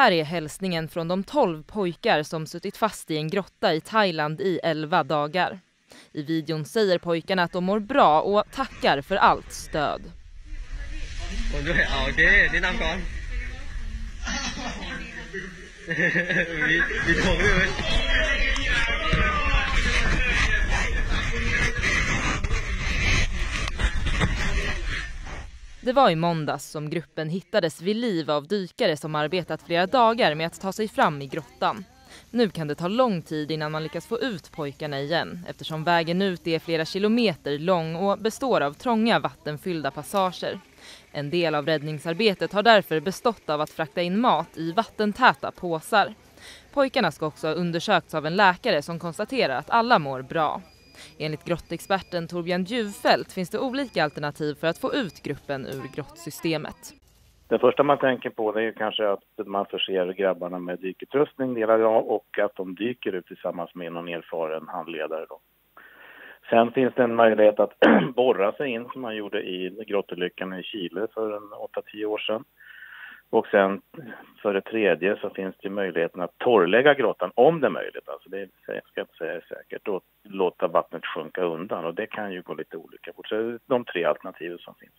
Här är hälsningen från de 12 pojkar som suttit fast i en grotta i Thailand i 11 dagar. I videon säger pojkarna att de mår bra och tackar för allt stöd. Det var i måndags som gruppen hittades vid liv av dykare som arbetat flera dagar med att ta sig fram i grottan. Nu kan det ta lång tid innan man lyckas få ut pojkarna igen eftersom vägen ut är flera kilometer lång och består av trånga vattenfyllda passager. En del av räddningsarbetet har därför bestått av att frakta in mat i vattentäta påsar. Pojkarna ska också ha undersökts av en läkare som konstaterar att alla mår bra. Enligt grottexperten Torbjörn Djuvfält finns det olika alternativ för att få ut gruppen ur grottsystemet. Det första man tänker på det är kanske att man förser grabbarna med dykutrustning delar jag och att de dyker ut tillsammans med någon erfaren handledare. Då. Sen finns det en möjlighet att borra sig in som man gjorde i grottolyckan i Chile för 8-10 år sedan. Och sen för det tredje så finns det möjligheten att torrlägga grottan om det är möjligt. Alltså det ska jag inte säga är säkert. Och låta vattnet sjunka undan och det kan ju gå lite olika fort. Så det är de tre alternativen som finns.